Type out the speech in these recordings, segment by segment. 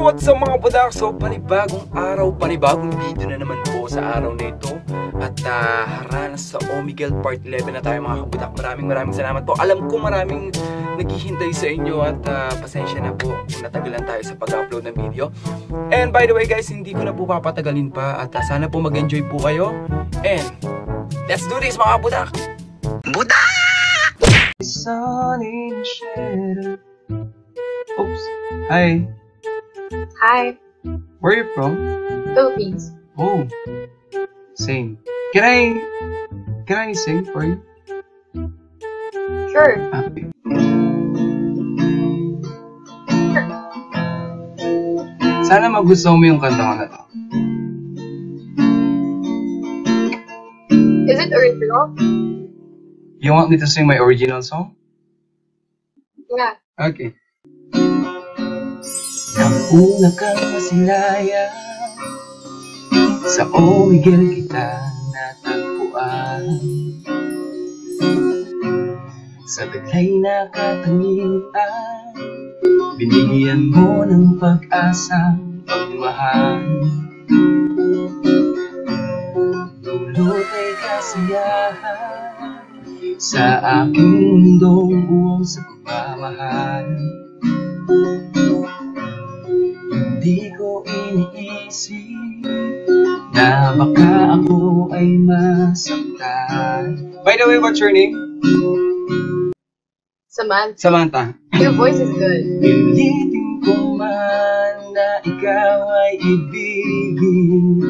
what's up mga budak? So, panibagong araw, panibagong video na naman po sa araw na ito. At uh, haranas sa Omegle Part 11 na tayo mga kabudak. Maraming maraming salamat po. Alam ko maraming naghihintay sa inyo at uh, pasensya na po kung natagalan tayo sa pag-upload ng video. And by the way guys, hindi ko na po papatagalin pa at uh, sana po mag-enjoy po kayo. And let's do this mga kabudak! Budak! Sun in shadow. Oops. Hi. Hi, Where are you from? Philippines. Oh, same. Can I can I sing for you? Sure. Okay. Sana magustuhan mo yung kanta ko na to. Is it original? You want me to sing my original song? Yeah. Okay. Nang una kang masilaya Sa Omegle kita natagpuan. Sa taglay na katangian Binigyan mo ng pag-asang pagmahal. Dulot ay kasiyahan Sa aking mundong buong sa pagmamahal baka ako ay masaktan. By the way, what's your name? Samantha. Samantha. Your voice is good. Pilitin ko man na ikaw ay ibigin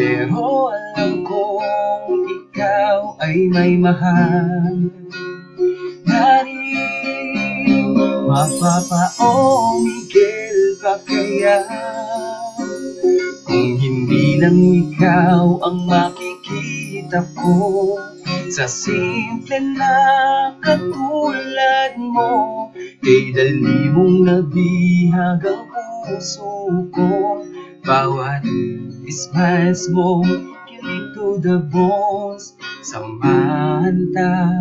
Pero alam kong ikaw ay may mahal Na rin ka kaya? Kung hindi lang ikaw ang makikita ko Sa simple na katulad mo Kay dali mong nabihag ang puso ko. Bawat smiles mo Kilig to the bones Samantha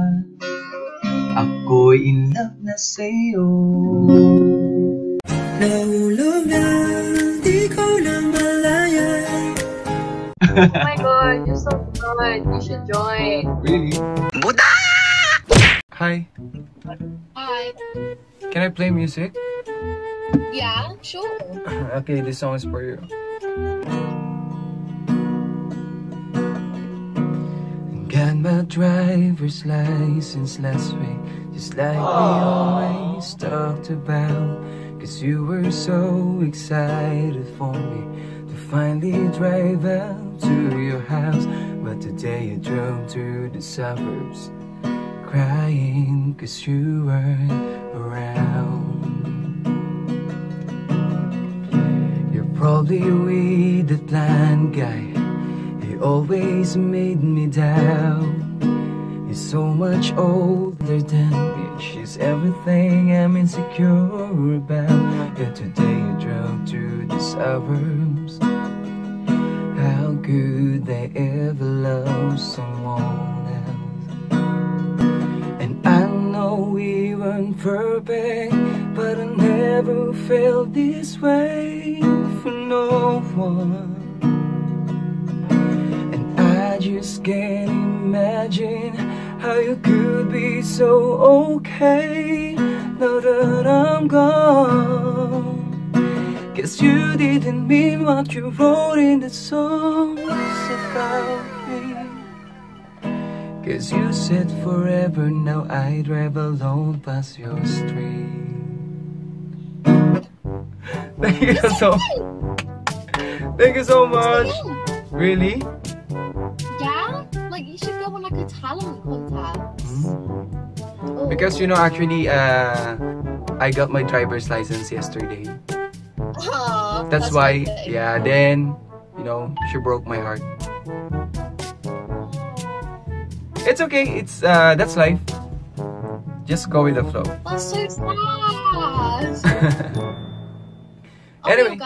Ako'y in love na sa'yo Oh my god, you're so good. You should join. Really? Hi, Hi. can I play music? Yeah, sure. okay, this song is for you. Got my driver's license last week, just like we oh. always talked about. Cause you were so excited for me to finally drive out to your house. But today you drove to the suburbs, crying cause you weren't around. You're probably with that blind guy. He always made me doubt. He's so much older than me. She's everything I'm insecure about. Yet today you drove to the suburbs. Could they ever love someone else? And I know we weren't perfect, but I never felt this way for no one. And I just can't imagine how you could be so okay now that I'm gone. Guess you didn't mean what you wrote in the songs about me. Cause you said forever, now I drive alone past your street. Thank you so Thank you so much. Really? Yeah? Like, you should go on like a talent contest. Oh. Because you know, actually, uh, I got my driver's license yesterday. That's, that's, why, yeah, then, you know, she broke my heart. It's okay, it's, uh, that's life. Just go with the flow. That's so sad. anyway.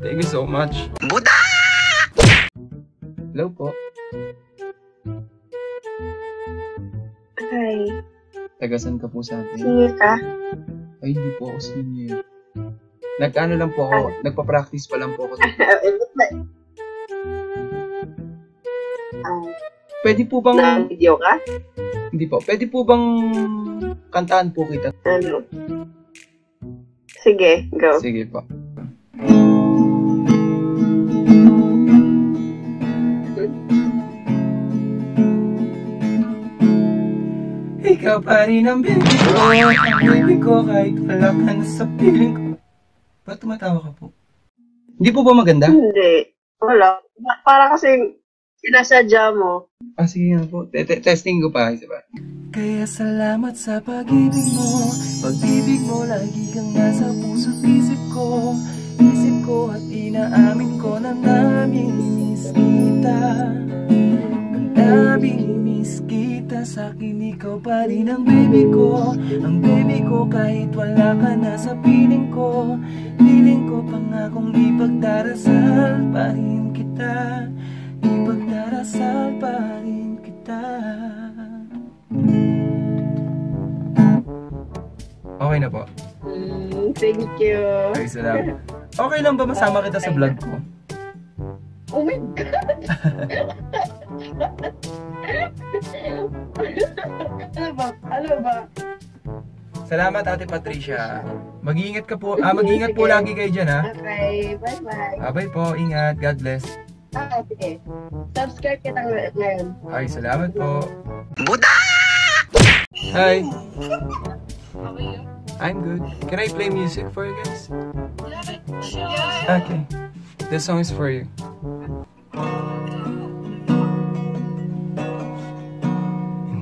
Thank you so much. Budak! Hello po. Tagasan ka po sa atin. Singil ka? Ay, hindi po ako senior. Nag-ano lang po ako, nagpa-practice pa lang po ako. Ah, Pwede po bang, na video ka? hindi po, pwede po bang kantaan po kita? Ano? Sige, go. Sige po. Ikaw pa rin ang baby ko, ang baby ko kahit wala ka na sa piling ko. Ba't tumatawa ka po? Hindi po ba maganda? Hindi. Wala. Para kasi sinasadya mo. Ah, sige nga po. Te- te- testing ko pa, isa ba? Kaya salamat sa pag-ibig mo Pag-ibig mo lagi kang nasa puso't isip ko Isip ko at inaamin ko na namimiss kita Namimiss kita sa akin ikaw pa rin ang baby ko Ang baby ko kahit wala ka na sa piling ko Piling ko pangakong ipagdarasal pa rin kita Ipagdarasal pa rin kita Okay na po. Mm, thank you. Ay, salamat. Okay lang ba masama kita sa vlog ko? Ano ba? Salamat Ate Patricia. Mag-iingat ka po. Ah, mag-iingat po lagi kayo dyan ha. Okay, bye-bye. Abay po, ingat. God bless. Ah, sige. Subscribe kita ng- ngayon. Ay, salamat po. Hi. How are you? I'm good. Can I play music for you guys? Yeah. Okay. This song is for you.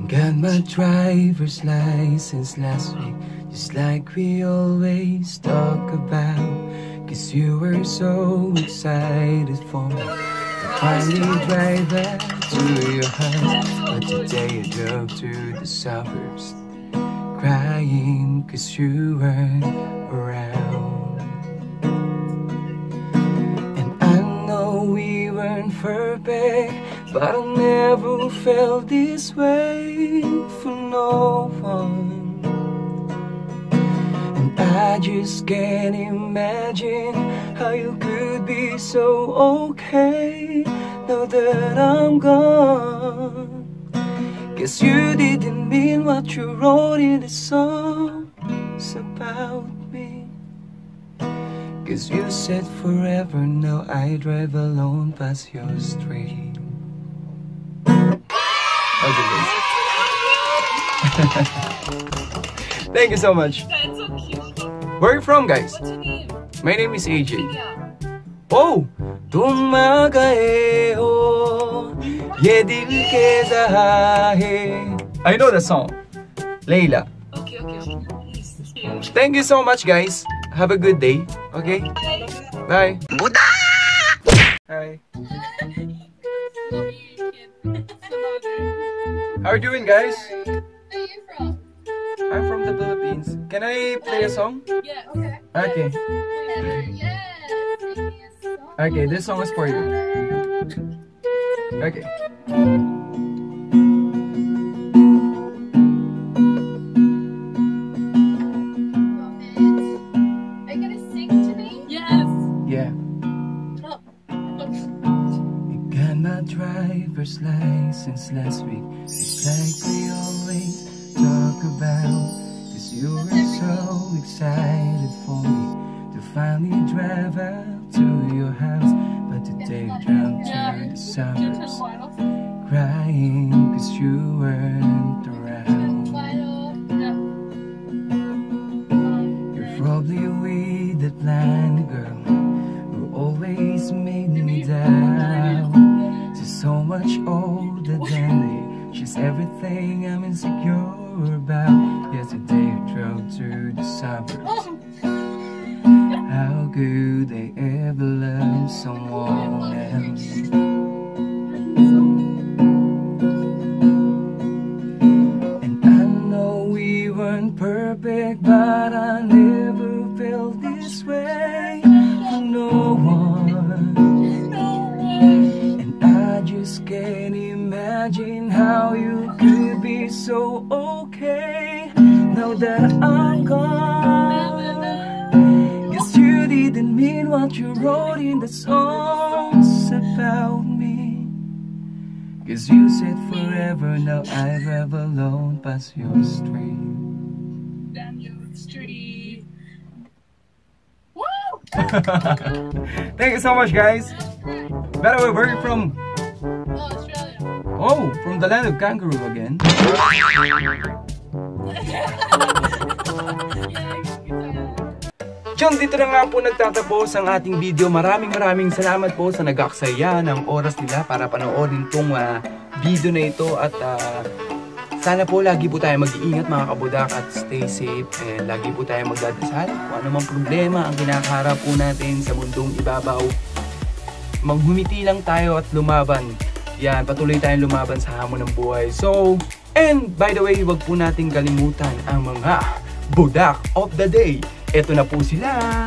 Got my driver's license last week, just like we always talk about. Cause you were so excited for me to finally drive back to your house. But today I drove to the suburbs, crying cause you weren't around. But I never felt this way for no one. And I just can't imagine how you could be so okay now that I'm gone. Guess you didn't mean what you wrote in the songs about me. Cause you said forever, now I drive alone past your street. Okay, guys. Thank you so much. That's so cute. Where are you from, guys? What's your name? My name is AJ. Yeah. Oh! तुम आ गए हो ये दिल के जहाहे I know the song. Layla. Okay, okay, okay. Please. Okay. Thank you so much, guys. Have a good day. Okay? Bye. Bye. How are you doing, guys? Where are you from? I'm from the Philippines. Can I play a song? Yes. Okay. Okay. Yes. Okay, this song is for you. Okay. Driver's license last week. It's like we always talk about. Cause you were so excited for me to finally drive out to your house. But today you drove to the suburbs crying cause you someone else. and I know we weren't perfect, but I never felt this way for no one. And I just can't imagine how you could be so okay now that I'm gone. What you wrote in the songs about me. Cause you said forever, now I drive alone past your street. Daniel Street. Woo! Thank you so much, guys. By the way, where are you from? Oh, Australia. Oh, from the land of kangaroo again. Chong, dito na nga po nagtatapos ang ating video. Maraming maraming salamat po sa nag-aksaya ng oras nila para panoorin tong ah, video na ito at ah, sana po lagi po tayo mag-iingat mga kabudak at stay safe and lagi po tayo magdadasal kung ano mang problema ang kinakaharap po natin sa mundong ibabaw. Maghumiti lang tayo at lumaban. Yan, patuloy tayong lumaban sa hamon ng buhay. So, and by the way, wag po nating kalimutan ang mga budak of the day. Ito na po sila.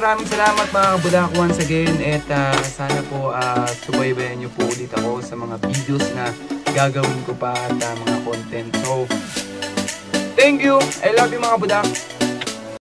Maraming salamat mga kabudak once again at ah, sana po uh, subaybayan niyo po ulit ako sa mga videos na gagawin ko pa at ah, mga content. So, thank you! I love you mga kabudak!